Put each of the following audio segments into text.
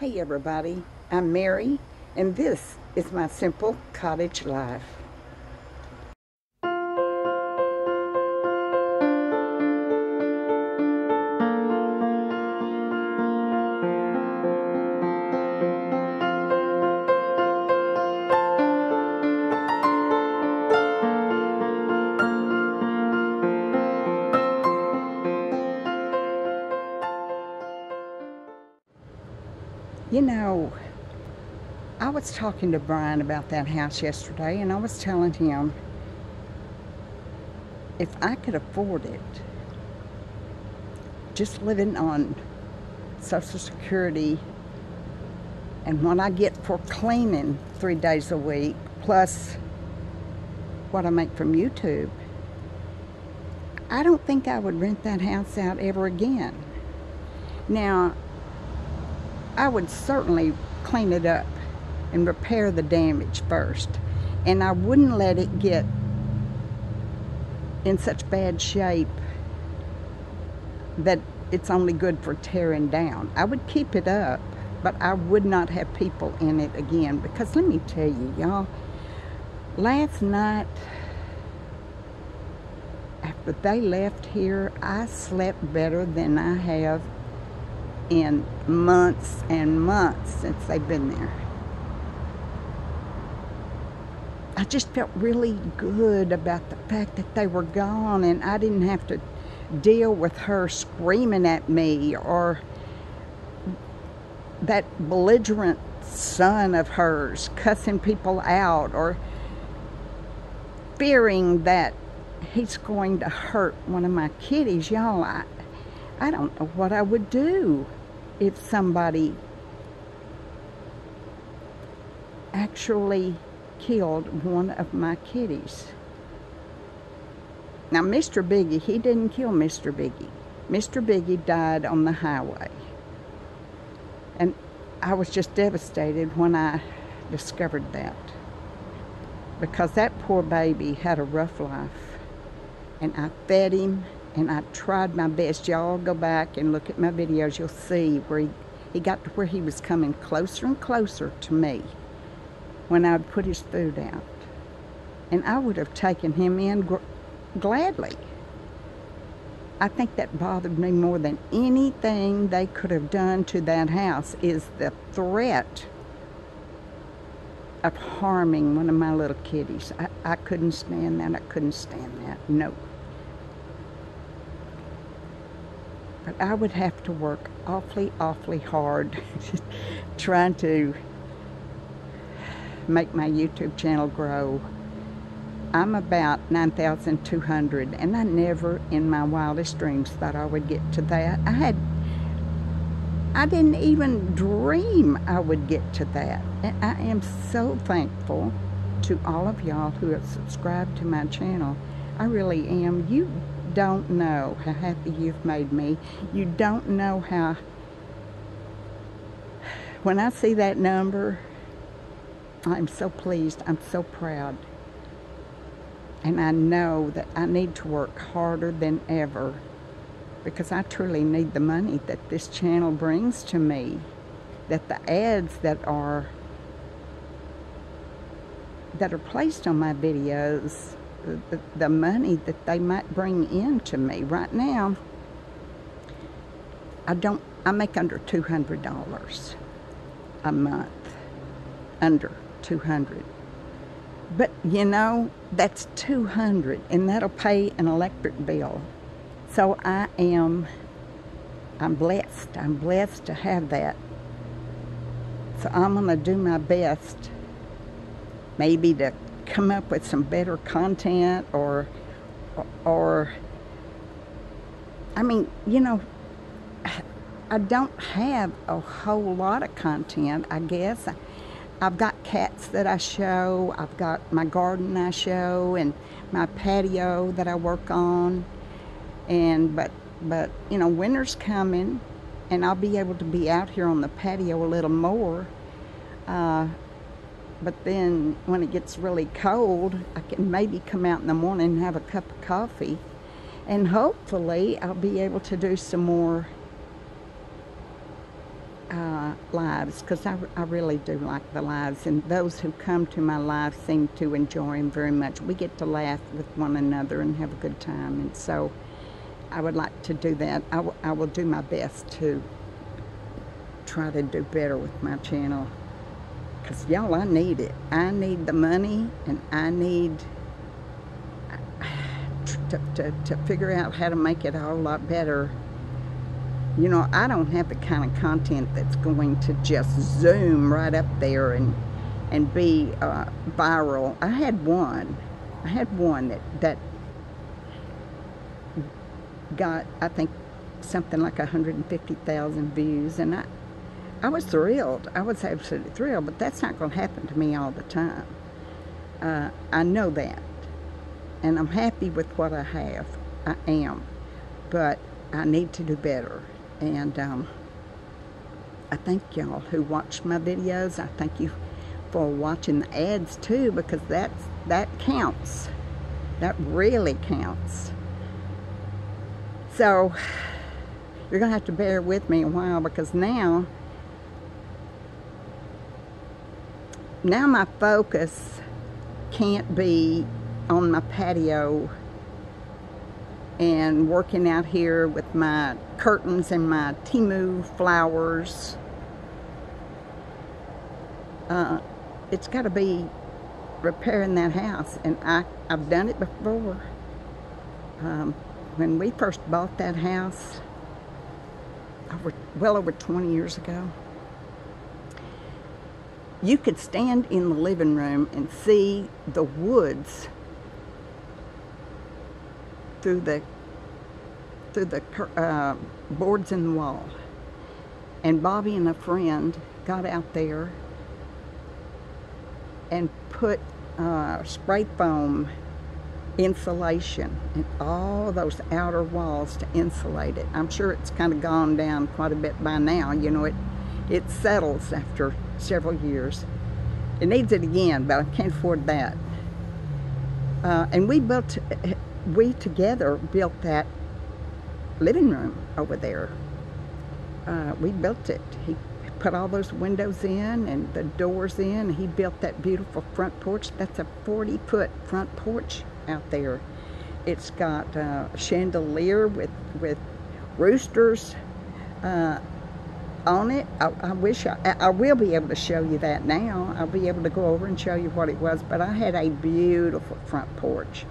Hey everybody, I'm Mary, and this is my simple cottage life. You know, I was talking to Brian about that house yesterday, and I was telling him if I could afford it, just living on Social Security and what I get for cleaning three days a week, plus what I make from YouTube, I don't think I would rent that house out ever again. Now, I would certainly clean it up and repair the damage first. And I wouldn't let it get in such bad shape that it's only good for tearing down. I would keep it up, but I would not have people in it again because let me tell you, y'all, last night after they left here, I slept better than I have in months and months since they've been there. I just felt really good about the fact that they were gone and I didn't have to deal with her screaming at me or that belligerent son of hers cussing people out or fearing that he's going to hurt one of my kitties. Y'all, I, I don't know what I would do if somebody actually killed one of my kitties. Now, Mr. Biggie, he didn't kill Mr. Biggie. Mr. Biggie died on the highway. And I was just devastated when I discovered that. Because that poor baby had a rough life. And I fed him and I tried my best. Y'all go back and look at my videos. You'll see where he, he got to where he was coming closer and closer to me when I would put his food out. And I would have taken him in gladly. I think that bothered me more than anything they could have done to that house is the threat of harming one of my little kitties. I, I couldn't stand that. I couldn't stand that. No. But I would have to work awfully, awfully hard trying to make my YouTube channel grow. I'm about 9,200 and I never in my wildest dreams thought I would get to that. I had, I didn't even dream I would get to that. And I am so thankful to all of y'all who have subscribed to my channel. I really am. You don't know how happy you've made me. You don't know how, when I see that number, I'm so pleased. I'm so proud. And I know that I need to work harder than ever because I truly need the money that this channel brings to me. That the ads that are that are placed on my videos the, the money that they might bring in to me. Right now, I don't, I make under $200 a month. Under 200 But, you know, that's 200 and that'll pay an electric bill. So I am, I'm blessed. I'm blessed to have that. So I'm going to do my best maybe to come up with some better content or or I mean, you know, I don't have a whole lot of content, I guess. I've got cats that I show, I've got my garden I show and my patio that I work on. And but but you know, winter's coming and I'll be able to be out here on the patio a little more. Uh, but then when it gets really cold, I can maybe come out in the morning and have a cup of coffee. And hopefully I'll be able to do some more uh, lives because I, I really do like the lives, and those who come to my lives seem to enjoy them very much. We get to laugh with one another and have a good time, and so I would like to do that. I, I will do my best to try to do better with my channel because y'all, I need it. I need the money, and I need to, to, to figure out how to make it a whole lot better you know, I don't have the kind of content that's going to just zoom right up there and and be uh, viral. I had one, I had one that that got I think something like 150,000 views, and I I was thrilled. I was absolutely thrilled, but that's not going to happen to me all the time. Uh, I know that, and I'm happy with what I have. I am, but I need to do better. And um, I thank y'all who watch my videos. I thank you for watching the ads too because that's, that counts. That really counts. So you're going to have to bear with me a while because now, now my focus can't be on my patio and working out here with my curtains and my Temu flowers. Uh, it's got to be repairing that house and I, I've done it before. Um, when we first bought that house, over, well over 20 years ago, you could stand in the living room and see the woods through the through the uh, boards in the wall. And Bobby and a friend got out there and put uh, spray foam insulation in all those outer walls to insulate it. I'm sure it's kind of gone down quite a bit by now. You know, it it settles after several years. It needs it again, but I can't afford that. Uh, and we built we together built that living room over there. Uh, we built it. He put all those windows in and the doors in. He built that beautiful front porch. That's a 40 foot front porch out there. It's got uh, a chandelier with, with roosters uh, on it. I, I wish I, I will be able to show you that now. I'll be able to go over and show you what it was. But I had a beautiful front porch.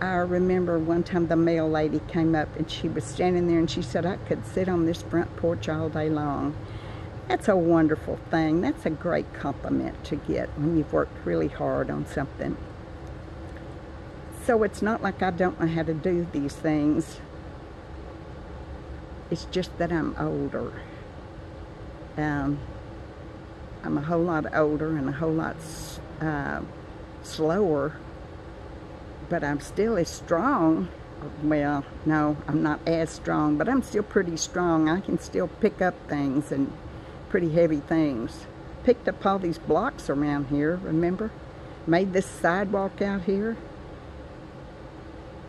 I remember one time the mail lady came up and she was standing there and she said, I could sit on this front porch all day long. That's a wonderful thing. That's a great compliment to get when you've worked really hard on something. So it's not like I don't know how to do these things. It's just that I'm older. Um, I'm a whole lot older and a whole lot uh, slower but I'm still as strong. Well, no, I'm not as strong, but I'm still pretty strong. I can still pick up things and pretty heavy things. Picked up all these blocks around here, remember? Made this sidewalk out here.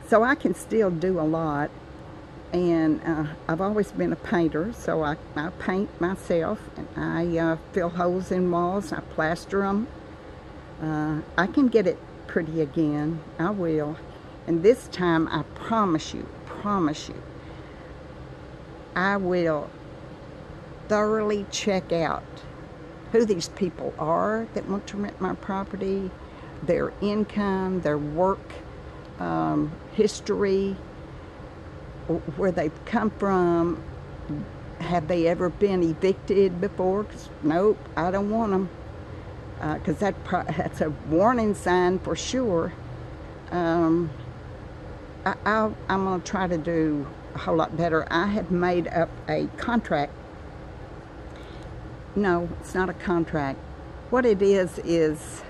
So I can still do a lot. And uh, I've always been a painter, so I, I paint myself. And I uh, fill holes in walls, I plaster them. Uh, I can get it pretty again. I will. And this time, I promise you, promise you, I will thoroughly check out who these people are that want to rent my property, their income, their work um, history, where they've come from. Have they ever been evicted before? nope, I don't want them because uh, that that's a warning sign for sure. Um, I, I'll, I'm going to try to do a whole lot better. I have made up a contract. No, it's not a contract. What it is is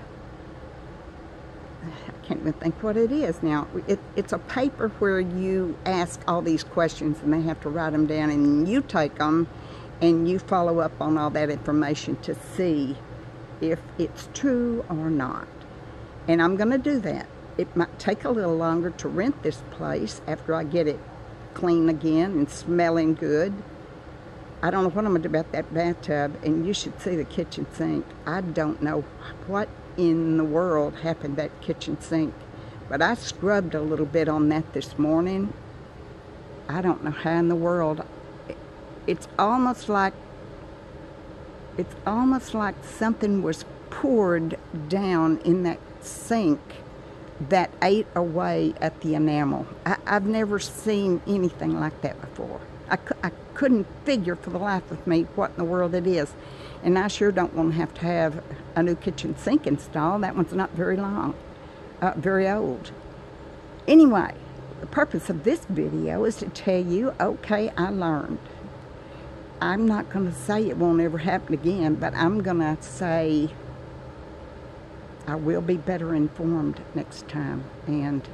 I can't even think what it is now. It, it's a paper where you ask all these questions and they have to write them down and you take them and you follow up on all that information to see if it's true or not. And I'm going to do that. It might take a little longer to rent this place after I get it clean again and smelling good. I don't know what I'm going to do about that bathtub, and you should see the kitchen sink. I don't know what in the world happened that kitchen sink, but I scrubbed a little bit on that this morning. I don't know how in the world. It's almost like it's almost like something was poured down in that sink that ate away at the enamel. I, have never seen anything like that before. I, I couldn't figure for the life of me what in the world it is. And I sure don't want to have to have a new kitchen sink installed. That one's not very long, uh, very old. Anyway, the purpose of this video is to tell you, okay, I learned. I'm not going to say it won't ever happen again, but I'm going to say I will be better informed next time. And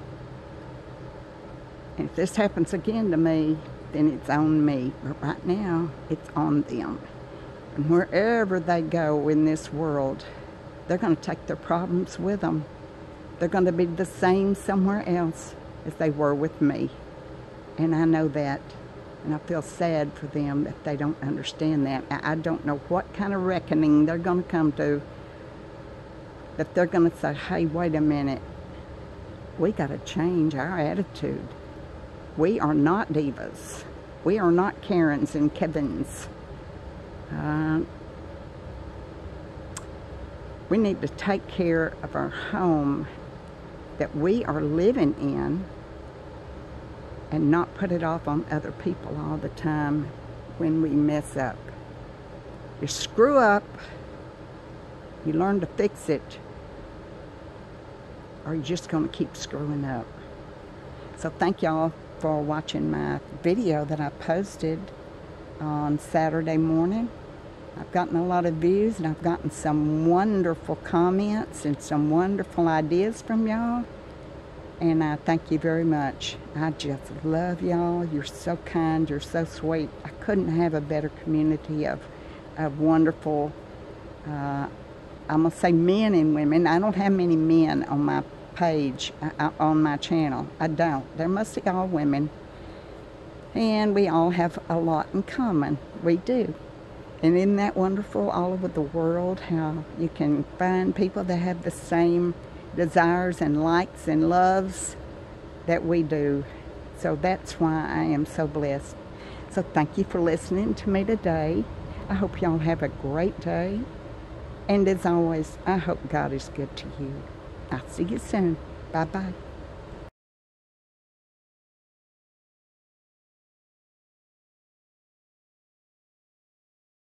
if this happens again to me, then it's on me. But right now, it's on them. Wherever they go in this world, they're going to take their problems with them. They're going to be the same somewhere else as they were with me. And I know that. And I feel sad for them that they don't understand that. I don't know what kind of reckoning they're going to come to that they're going to say, hey, wait a minute, we got to change our attitude. We are not divas. We are not Karens and Kevins. Uh, we need to take care of our home that we are living in and not put it off on other people all the time when we mess up. You screw up, you learn to fix it, or you're just going to keep screwing up. So thank y'all for watching my video that I posted on Saturday morning. I've gotten a lot of views and I've gotten some wonderful comments and some wonderful ideas from y'all. And I thank you very much. I just love y'all. You're so kind. You're so sweet. I couldn't have a better community of, of wonderful uh, I'm going to say men and women. I don't have many men on my page, uh, uh, on my channel. I don't. They're mostly all women. And we all have a lot in common. We do. And isn't that wonderful all over the world how you can find people that have the same desires and likes and loves that we do. So that's why I am so blessed. So thank you for listening to me today. I hope y'all have a great day. And as always, I hope God is good to you. I'll see you soon. Bye bye.